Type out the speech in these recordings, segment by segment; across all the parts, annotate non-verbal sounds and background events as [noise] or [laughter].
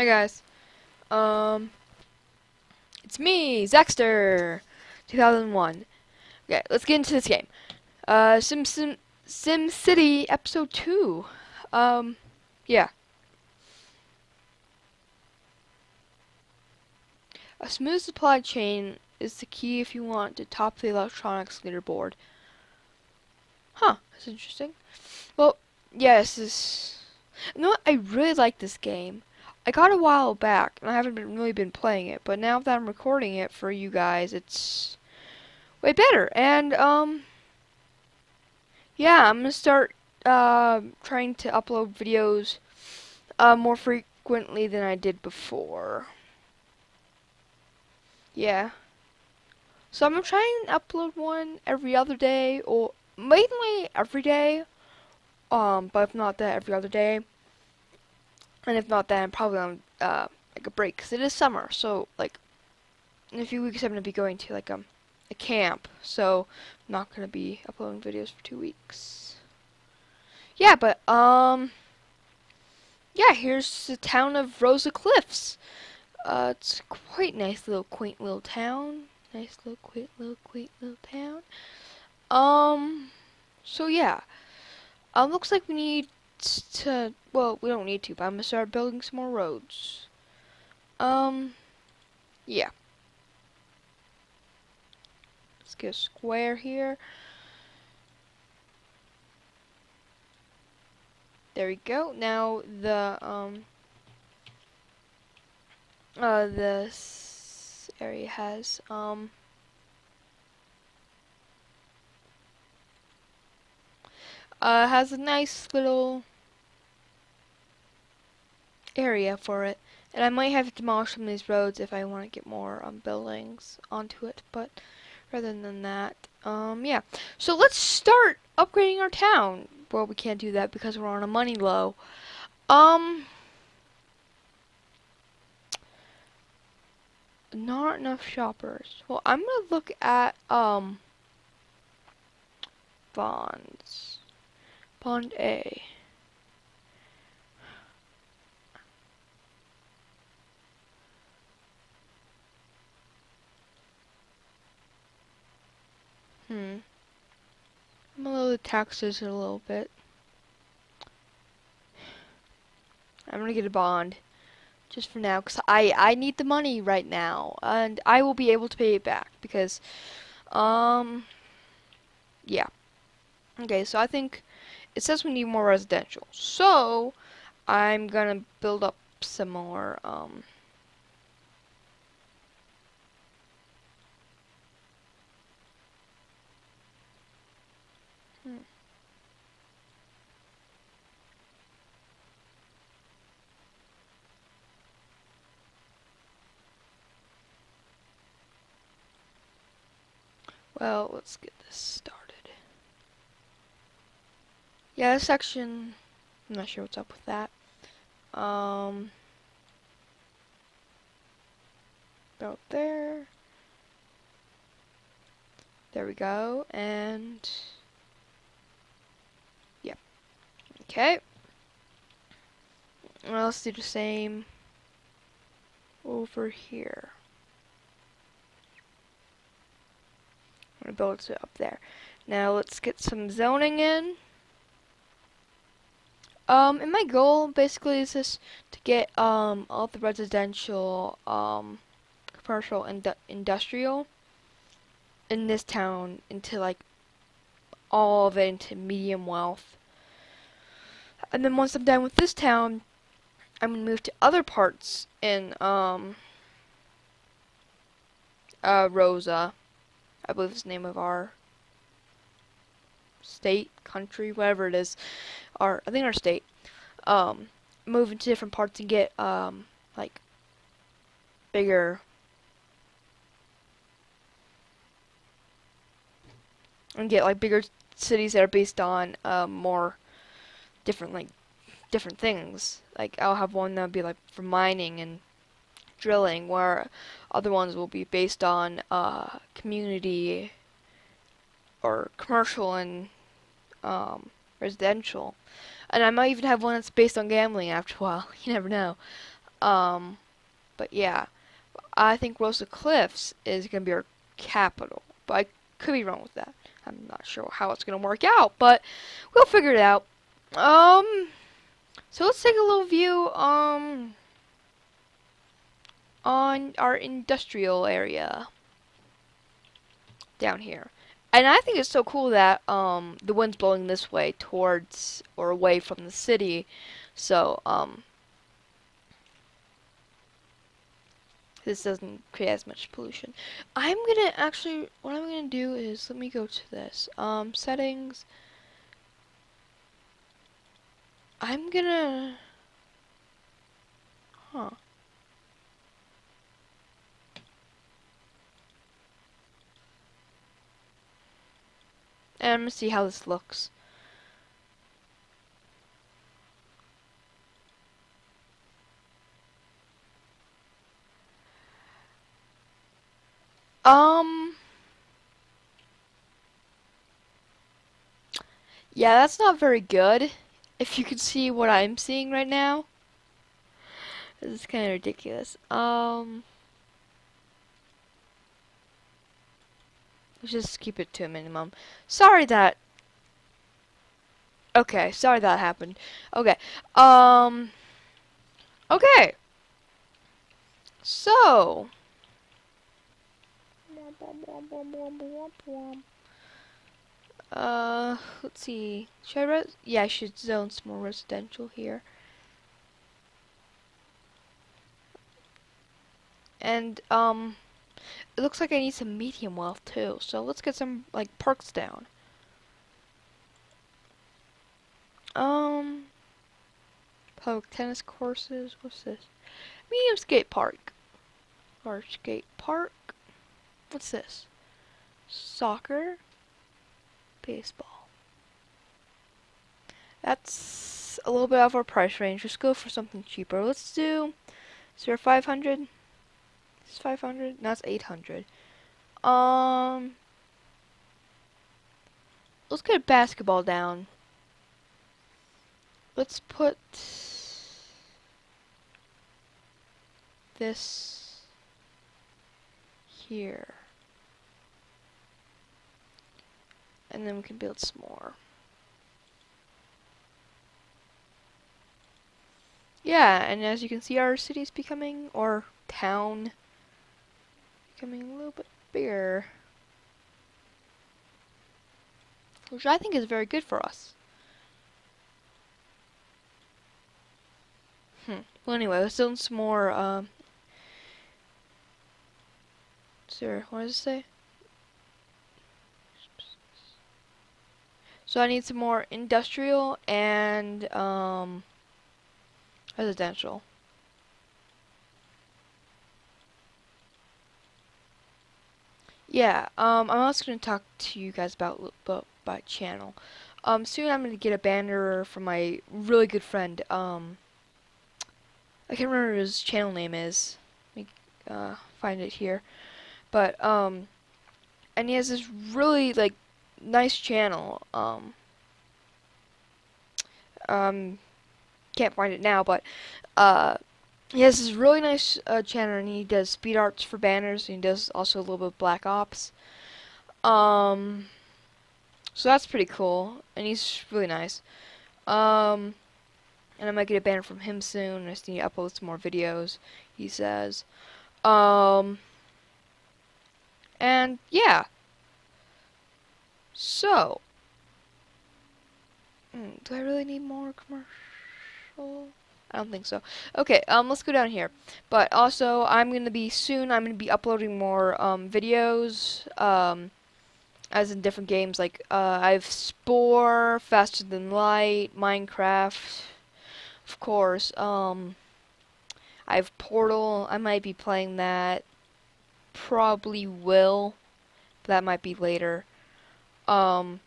Hi guys. Um, it's me, Zachster, 2001. Okay, let's get into this game. Uh, Sim Sim Sim City Episode 2. Um, yeah. A smooth supply chain is the key if you want to top the electronics leaderboard. Huh, that's interesting. Well, yes, yeah, this. You know what? I really like this game. I got a while back, and I haven't been, really been playing it, but now that I'm recording it for you guys, it's way better. And, um, yeah, I'm gonna start, uh, trying to upload videos, uh, more frequently than I did before. Yeah. So I'm gonna try and upload one every other day, or mainly every day, um, but if not that, every other day. And if not then, I'm probably on uh, like a break because it is summer. So like in a few weeks, I'm gonna be going to like um, a camp. So I'm not gonna be uploading videos for two weeks. Yeah, but um, yeah, here's the town of Rosa Cliffs. Uh, it's quite nice little quaint little town. Nice little quaint little quaint little town. Um, so yeah, um, looks like we need to, well, we don't need to, but I'm gonna start building some more roads. Um, yeah. Let's get a square here. There we go. Now the, um, uh, this area has, um, uh, has a nice little area for it. And I might have to demolish some of these roads if I want to get more um, buildings onto it. But rather than that, um, yeah. So let's start upgrading our town. Well, we can't do that because we're on a money low. Um, not enough shoppers. Well, I'm gonna look at um bonds. Bond A. Hmm. I'm gonna lower the taxes a little bit. I'm gonna get a bond. Just for now, because I, I need the money right now. And I will be able to pay it back. Because, um, yeah. Okay, so I think it says we need more residential. So, I'm gonna build up some more, um, Hmm. Well, let's get this started. Yeah, this section, I'm not sure what's up with that. Um, about there. There we go, and Yeah. Okay. Well, let's do the same over here. I'm going to build it up there. Now let's get some zoning in. Um, and my goal basically is just to get um all the residential, um, commercial, and industrial in this town into like all of it into medium wealth. And then once I'm done with this town, I'm gonna move to other parts in um uh Rosa. I believe it's the name of our state, country, whatever it is. Our I think our state. Um move into different parts and get um like bigger and get like bigger cities that are based on um, more different like different things. Like I'll have one that'll be like for mining and drilling, where other ones will be based on uh, community or commercial and um, residential. And I might even have one that's based on gambling after a while. [laughs] You never know. Um, but yeah, I think Rosa Cliffs is gonna be our capital, but I could be wrong with that. I'm not sure how it's gonna work out, but we'll figure it out. Um, so let's take a little view um on our industrial area down here. And I think it's so cool that um the wind's blowing this way towards or away from the city. So um this doesn't create as much pollution. I'm gonna actually what I'm gonna do is let me go to this. Um settings I'm gonna Huh. Gonna see how this looks. Um. Yeah, that's not very good. If you can see what I'm seeing right now. This is kind of ridiculous. Um. Let's just keep it to a minimum. Sorry that... Okay, sorry that happened. Okay, um... Okay. So... Uh, let's see. Should I res yeah, I should zone some more residential here. And, um... It looks like I need some medium wealth too, so let's get some, like, perks down. Um, public tennis courses, what's this? Medium skate park. Large skate park. What's this? Soccer. Baseball. That's a little bit of our price range. Let's go for something cheaper. Let's do, 500? It's 500. Now it's 800. Um, let's get basketball down. Let's put this here. And then we can build some more. Yeah, and as you can see, our city is becoming, or town, becoming a little bit bigger. Which I think is very good for us. Hmm. Well, anyway, let's do some more, um... Sir, what does it say? So I need some more industrial and, um, residential. Yeah, um, I'm also going to talk to you guys about, about my channel. Um, soon I'm going to get a banner from my really good friend. Um, I can't remember what his channel name is. Let me uh, find it here. But, um, and he has this really, like, nice channel. Um, um, can't find it now, but, uh, he has this really nice uh, channel, and he does speed arts for banners, and he does also a little bit of Black Ops. Um, so that's pretty cool, and he's really nice. Um, and I might get a banner from him soon. I just need to upload some more videos, he says. Um, and yeah. So, mm, do I really need more commercial? I don't think so. Okay, um, let's go down here. But also, I'm going to be soon, I'm going to be uploading more um, videos, um, as in different games. Like, uh, I have Spore, Faster Than Light, Minecraft, of course. Um, I have Portal, I might be playing that. Probably will. That might be later. Um,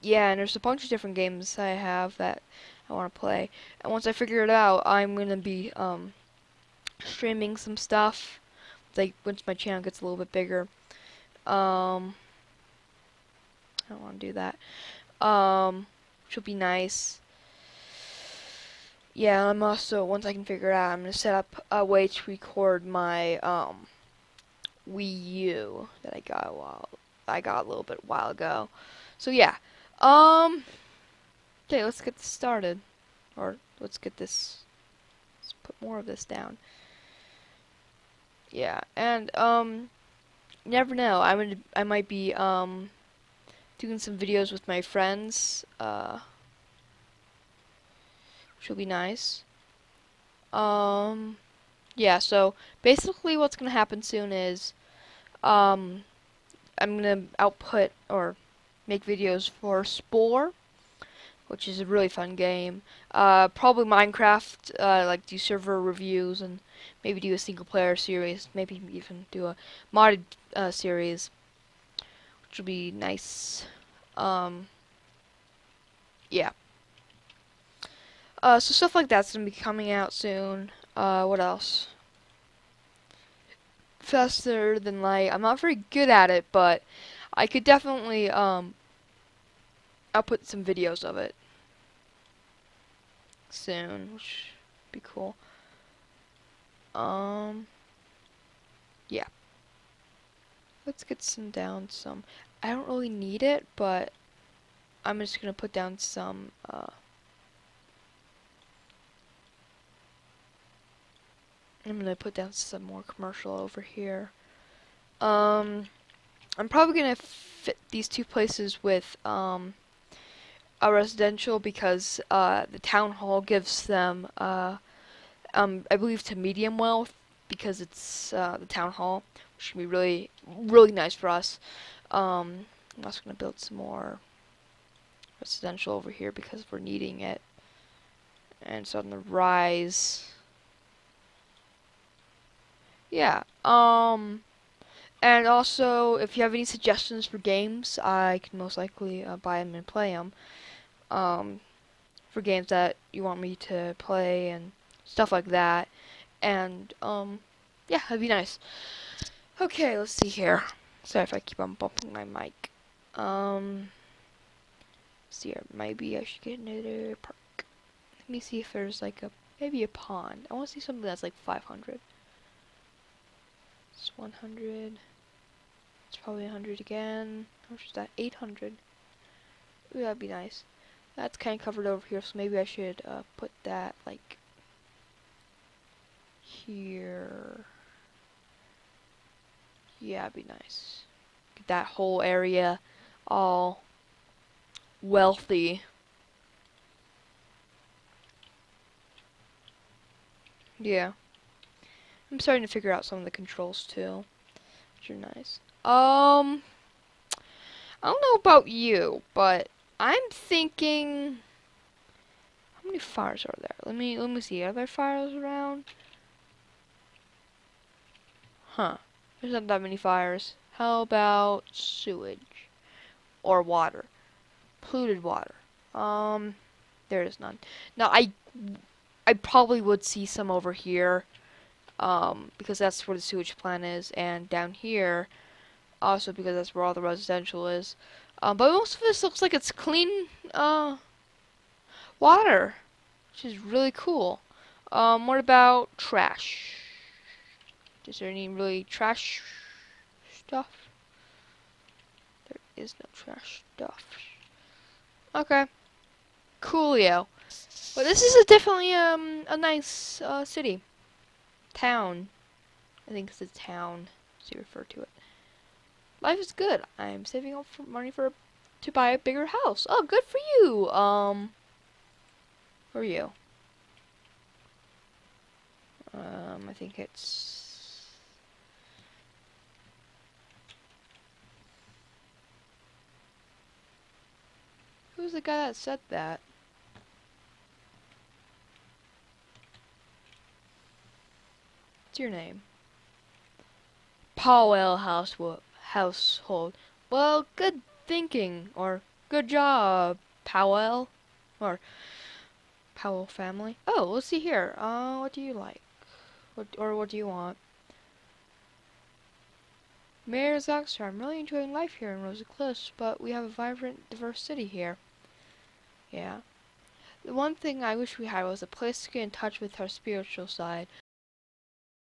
yeah, and there's a bunch of different games I have that I want to play. And once I figure it out, I'm going to be um, streaming some stuff. Like once my channel gets a little bit bigger. Um, I don't want to do that. Um, which will be nice. yeah, I'm also once I can figure it out, I'm gonna set up a way to record my um Wii U that I got a while I got a little bit while ago. So yeah, um, okay, let's get this started, or let's get this. Let's put more of this down. Yeah, and um, never know. I'm gonna I might be um doing some videos with my friends. Uh which will be nice. Um, yeah, so basically what's to happen soon is um, I'm to output or make videos for Spore, which is a really fun game. Uh, probably Minecraft, uh, like do server reviews and maybe do a single player series, maybe even do a modded uh, series, which would be nice. Um, yeah. Uh, so stuff like that's gonna be coming out soon. Uh, what else? Faster than light. I'm not very good at it, but I could definitely um, I'll put some videos of it soon, which would be cool. Um, yeah. Let's get some down some. I don't really need it, but I'm just gonna put down some. Uh, I'm gonna put down some more commercial over here. Um, I'm probably gonna fit these two places with um, a residential because uh, the town hall gives them, uh, um, I believe, to medium wealth because it's uh, the town hall, which can be really, really nice for us. Um, I'm also gonna build some more residential over here because we're needing it, and it's on the rise yeah. Um, and also, if you have any suggestions for games, I can most likely uh, buy them and play them. Um, for games that you want me to play and stuff like that. And, um, yeah, that'd be nice. Okay, let's see here. Sorry if I keep on bumping my mic. Um, see here. Maybe I should get another park. Let me see if there's like a, maybe a pond. I want to see something that's like 500. It's 100. It's probably 100 again. How much is that? 800. Ooh, that'd be nice. That's kind of covered over here, so maybe I should uh, put that, like, here. Yeah, it'd be nice. Get that whole area all wealthy. Yeah. I'm starting to figure out some of the controls too, which are nice. Um, I don't know about you, but I'm thinking. How many fires are there? Let me let me see. Are there fires around? Huh. There's not that many fires. How about sewage or water? Polluted water. Um, there is none. Now I I probably would see some over here um, because that's where the sewage plant is, and down here, also because that's where all the residential is. Um, but most of this looks like it's clean uh, water, which is really cool. Um, what about trash? Is there any really trash stuff? There is no trash stuff. Okay. Coolio. But this is a definitely um, a nice uh, city town. I think it's a town, so you refer to it. Life is good. I'm saving up for money for to buy a bigger house. Oh, good for you. Um, who are you? Um, I think it's. Who's the guy that said that? What's your name? Powell household. Well, good thinking, or good job, Powell, or Powell family. Oh, let's see here. Uh, what do you like? What or what do you want? Mayor Zachster, I'm really enjoying life here in Rosa Cliffs, but we have a vibrant, diverse city here. Yeah. the one thing I wish we had was a place to get in touch with our spiritual side.